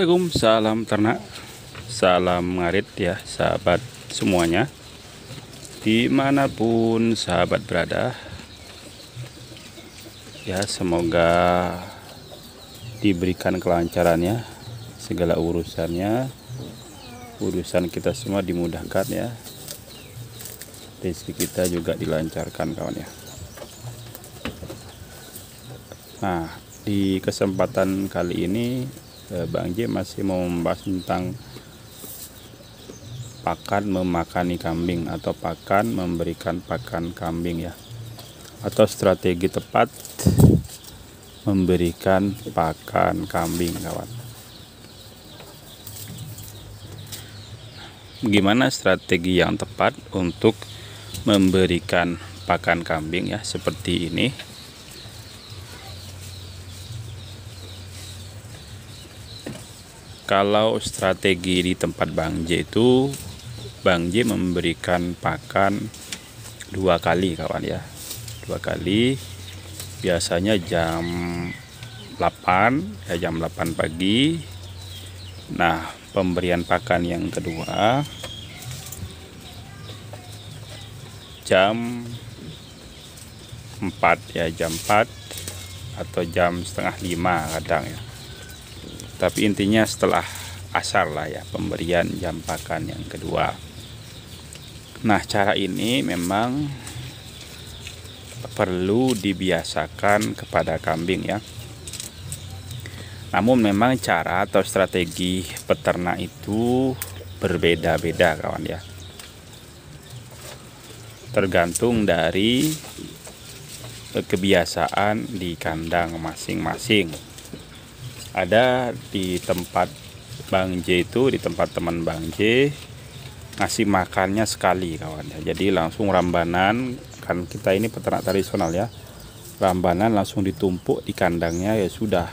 Assalamualaikum, salam ternak, salam ngarit ya sahabat semuanya. Di mana pun sahabat berada Ya semoga diberikan kelancarannya Segala urusannya. Urusan kita semua dimudahkan ya. Rezeki kita juga dilancarkan kawan ya. Nah di kesempatan kali ini Bang J masih mau membahas tentang pakan memakani kambing atau pakan memberikan pakan kambing ya. Atau strategi tepat memberikan pakan kambing kawan. Gimana strategi yang tepat untuk memberikan pakan kambing ya seperti ini kalau strategi di tempat Bang J itu Bang J memberikan pakan dua kali kawan ya. Dua kali. Biasanya jam 8 ya jam 8 pagi. Nah pemberian pakan yang kedua jam 4 ya jam 4 atau jam setengah lima kadang ya tapi intinya setelah asar lah ya pemberian jam pakan yang kedua. Nah cara ini memang perlu dibiasakan kepada kambing ya. Namun memang cara atau strategi peternak itu berbeda-beda kawan ya. Tergantung dari kebiasaan di kandang masing-masing ada di tempat Bang J itu di tempat teman Bang J ngasih makannya sekali kawan ya. Jadi langsung rambanan kan kita ini peternak tradisional ya. Rambanan langsung ditumpuk di kandangnya ya sudah.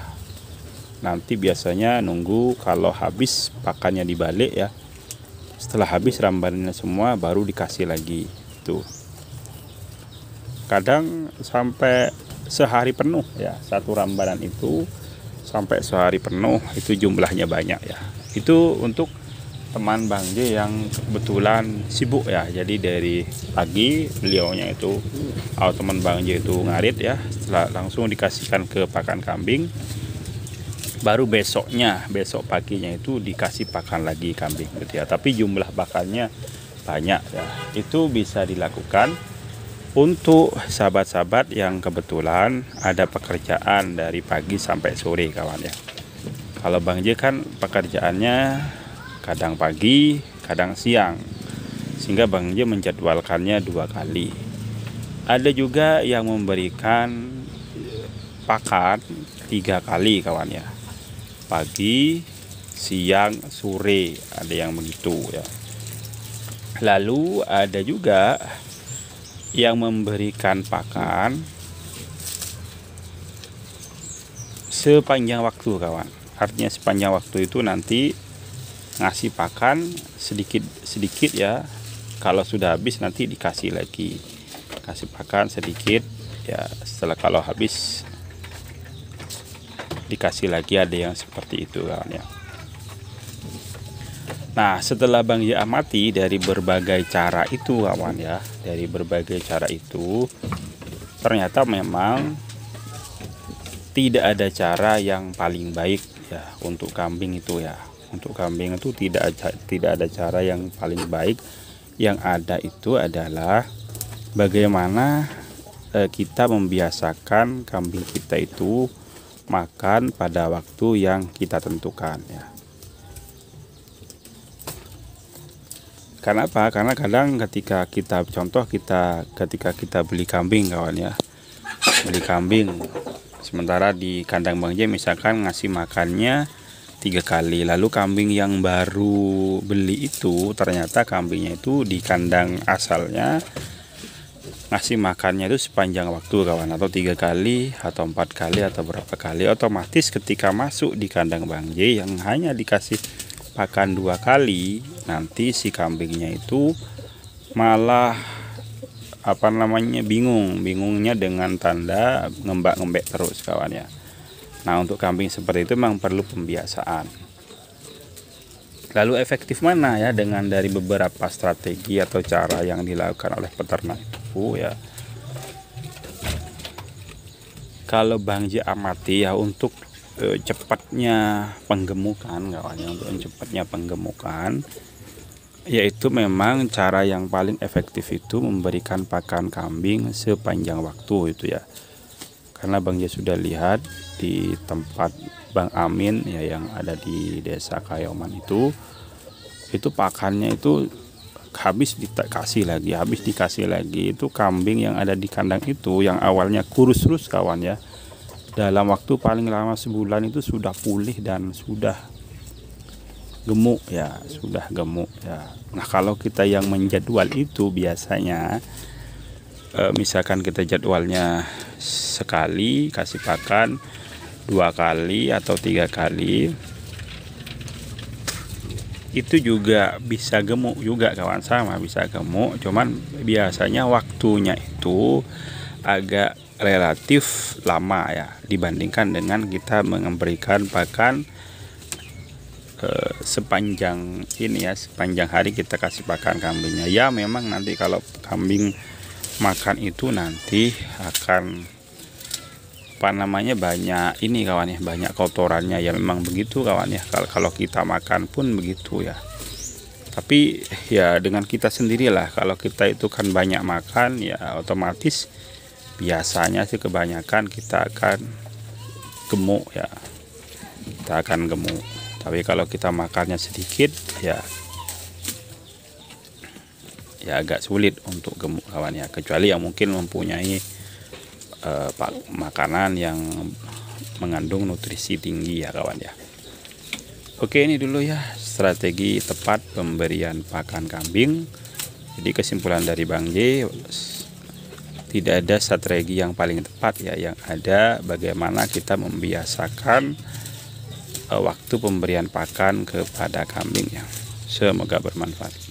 Nanti biasanya nunggu kalau habis pakannya dibalik ya. Setelah habis rambanannya semua baru dikasih lagi tuh kadang sampai sehari penuh ya satu rambanan itu sampai sehari penuh itu jumlahnya banyak ya. Itu untuk teman Bang J yang kebetulan sibuk ya. Jadi dari pagi beliaunya itu atau teman Bang J itu ngarit ya setelah langsung dikasihkan ke pakan kambing. Baru besoknya besok paginya itu dikasih pakan lagi kambing gitu ya. Tapi jumlah pakannya banyak ya. Itu bisa dilakukan untuk sahabat-sahabat yang kebetulan ada pekerjaan dari pagi sampai sore kawan ya. Kalau Bang J kan pekerjaannya kadang pagi kadang siang sehingga Bang J menjadwalkannya dua kali. Ada juga yang memberikan pakan tiga kali kawan ya. Pagi siang sore ada yang begitu ya. Lalu ada juga yang memberikan pakan sepanjang waktu kawan. Artinya sepanjang waktu itu nanti ngasih pakan sedikit sedikit ya. Kalau sudah habis nanti dikasih lagi. Kasih pakan sedikit ya. Setelah kalau habis dikasih lagi ada yang seperti itu kawan ya Nah, setelah Bang Ya amati dari berbagai cara itu, kawan ya, dari berbagai cara itu, ternyata memang tidak ada cara yang paling baik ya untuk kambing itu ya. Untuk kambing itu tidak tidak ada cara yang paling baik. Yang ada itu adalah bagaimana eh, kita membiasakan kambing kita itu makan pada waktu yang kita tentukan ya karena apa? Karena kadang ketika kita contoh kita ketika kita beli kambing kawan ya. Beli kambing. Sementara di kandang Bang J misalkan ngasih makannya tiga kali lalu kambing yang baru beli itu ternyata kambingnya itu di kandang asalnya ngasih makannya itu sepanjang waktu kawan. Atau tiga kali atau empat kali atau berapa kali. Otomatis ketika masuk di kandang Bang J yang hanya dikasih pakan dua kali nanti si kambingnya itu malah apa namanya bingung. Bingungnya dengan tanda ngembak ngembek terus kawan ya. Nah untuk kambing seperti itu memang perlu pembiasaan. Lalu efektif mana ya dengan dari beberapa strategi atau cara yang dilakukan oleh peternak itu ya? Kalau Bang J amati ya untuk e, cepatnya penggemukan kawannya untuk cepatnya penggemukan yaitu memang cara yang paling efektif itu memberikan pakan kambing sepanjang waktu itu ya. Karena Bang J sudah lihat di tempat Bang Amin ya yang ada di desa Kayoman itu itu pakannya itu habis dikasih lagi habis dikasih lagi itu kambing yang ada di kandang itu yang awalnya kurus terus kawan ya dalam waktu paling lama sebulan itu sudah pulih dan sudah gemuk ya sudah gemuk ya. Nah kalau kita yang menjadwal itu biasanya e, misalkan kita jadwalnya sekali kasih pakan dua kali atau tiga kali itu juga bisa gemuk juga kawan. Sama bisa gemuk cuman biasanya waktunya itu agak relatif lama ya dibandingkan dengan kita memberikan pakan eh, sepanjang ini ya sepanjang hari kita kasih pakan kambingnya. Ya memang nanti kalau kambing makan itu nanti akan apa namanya banyak ini kawan ya banyak kotorannya. Ya memang begitu kawan ya kalau kalau kita makan pun begitu ya. Tapi ya dengan kita sendirilah kalau kita itu kan banyak makan ya otomatis biasanya sih kebanyakan kita akan gemuk ya. Kita akan gemuk. Tapi kalau kita makannya sedikit ya ya agak sulit untuk gemuk kawan ya kecuali yang mungkin mempunyai uh, makanan yang mengandung nutrisi tinggi ya kawan ya. Oke ini dulu ya. Strategi tepat pemberian pakan kambing. Jadi kesimpulan dari Bang J tidak ada strategi yang paling tepat ya yang ada bagaimana kita membiasakan waktu pemberian pakan kepada kambing ya. Semoga bermanfaat.